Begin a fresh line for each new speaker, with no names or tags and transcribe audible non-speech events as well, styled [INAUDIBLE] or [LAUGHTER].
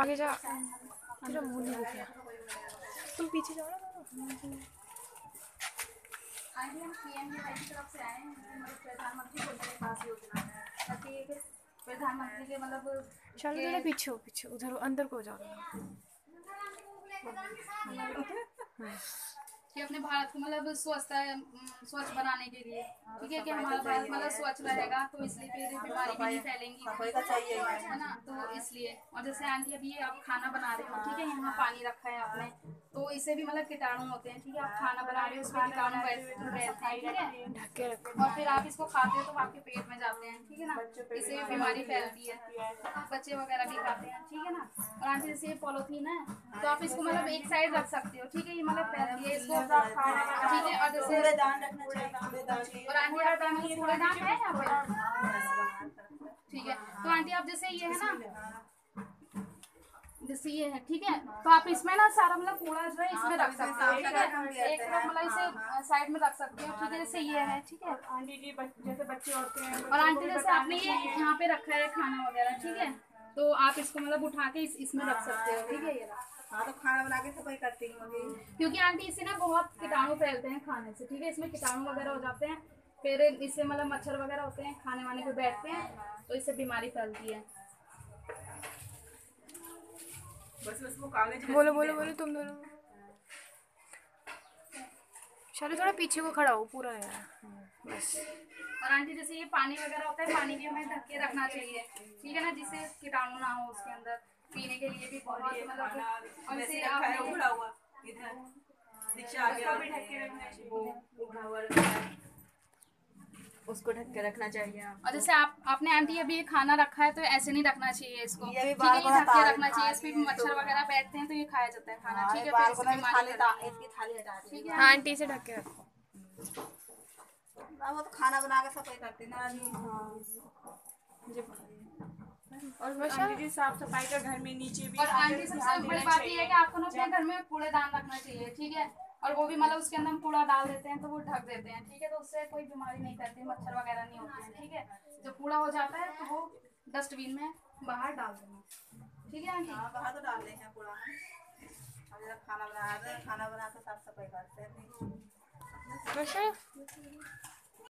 आगे जा। तेरा मुँह नहीं दिख रहा। तुम पीछे जाओ ना।
आंटी हम पीएम के तरफ़ से आए हैं मतलब प्रधानमंत्री को मेरे पास योजना है ताकि प्रधानमंत्री के मतलब
चलो थोड़ा पीछे हो। पीछे उधर अंदर को जाओ [LAUGHS]
कि अपने भारत को मतलब स्वस्थ स्वच्छ बनाने के लिए। ठीक है कि हमारा भारत मतलब स्वच्छ रहेगा तो इसलिए फिर बीमारी भी नहीं फैलेंगी।
सफ़ाई का चाहिए
है ना तो इसलिए। और जैसे आंटी अभी आप खाना बना रहे हो ठीक है यहाँ पानी रखा है आपने तो इससे भी मतलब कीटाणु होते हैं ठीक है आप खाना बना रहे हो उसमें कीटाणु बैठ- बैठते हैं। ठीक है।
ढक के रखो।
और फिर आप इसको खाते हो तो आपके पेट में जाते हैं ठीक है ना इससे भी बीमारी फैलती है। बच्चे वगैरह भी खाते हैं ठीक है ना। और आंटी जैसे पॉलोथीन है तो आप इसको मतलब एक साइड रख सकते हो ठीक है ये मतलब फैलती है इसको ठीक है और जैसे
कूड़ेदान रखना चाहिए
और आंटी आप कूड़ेदान है यहाँ पे ठीक है तो आंटी आप जैसे ये है ना जैसे ये है ठीक है तो आप इसमें ना सारा मतलब कूड़ा जो है इसमें रख सकते हो ठीक है? एक तरफ़ मतलब इसे साइड में रख सकते हो ठीक है जैसे ये है ठीक है?
आंटी जी जैसे बच्चे होते हैं
और आंटी जैसे आपने ये यहाँ पे रखा है खाना वगैरह ठीक है? तो आप इसको मतलब उठा के इसमें रख सकते हो ठीक है ये रहा।
हाँ तो खाना बना के सफ़ाई करती हूँ
क्योंकि आंटी इससे ना बहुत कीटाणु फैलते हैं खाने से ठीक है? इसमें कीटाणु वगैरह हो जाते हैं फिर इससे मतलब मच्छर वगैरह होते हैं खाने वाने पे बैठते हैं तो इससे बीमारी फैलती है।
बस बस वो कागज़
बोलो बोलो बोलो तुम दोनों। चलो थोड़ा पीछे को खड़ा हो पूरा यार बस।
और आंटी जैसे ये पानी वगैरह होता है पानी भी हमें ढक के रखना चाहिए ठीक है ना? जिससे कीटाणु ना हो उसके अंदर। पीने के लिए भी बहुत मतलब और इसे आप
उड़ा हुआ इधर। रिक्शा उसको ढक के रखना चाहिए।
और जैसे आप आपने आंटी अभी ये खाना रखा है तो ऐसे नहीं रखना चाहिए इसको।
ये भी
ठीक है ये ढक के रखना चाहिए इस पे मच्छर वगैरह बैठते हैं तो ये खाया जाता है खाना।
हाँ,
ठीक है
बाल को थाली इसकी थाली हटा दी
ठीक है।
हाँ आंटी से ढक के रखो।
वो तो खाना बना के सफ़ाई करती ना
और आंटी जी साफ़ सफ़ाई का घर में नीचे भी
और आंटी सबसे बड़ी बात ये है कि आपको ना अपने घर में कूड़ेदान रखना चाहिए ठीक है? और वो भी मतलब उसके अंदर हम कूड़ा डाल देते हैं तो वो ढक देते हैं ठीक है? तो उससे कोई बीमारी नहीं फैलती मच्छर वगैरह नहीं होते हैं ठीक है? जब कूड़ा हो जाता है तो वो डस्टबिन में बाहर डाल देना ठीक है आंटी?
हाँ बाहर तो डाल हैं पूरा अब जब खाना बना खाना बना के साफ़ सफ़ाई करते हैं।